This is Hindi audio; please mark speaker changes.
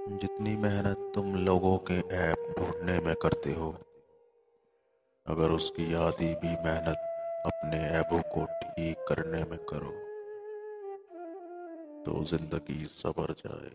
Speaker 1: जितनी मेहनत तुम लोगों के ऐप ढूँढने में करते हो, अगर उसकी आधी भी मेहनत अपने ऐबों को ठीक करने में करो तो ज़िंदगी सबर जाए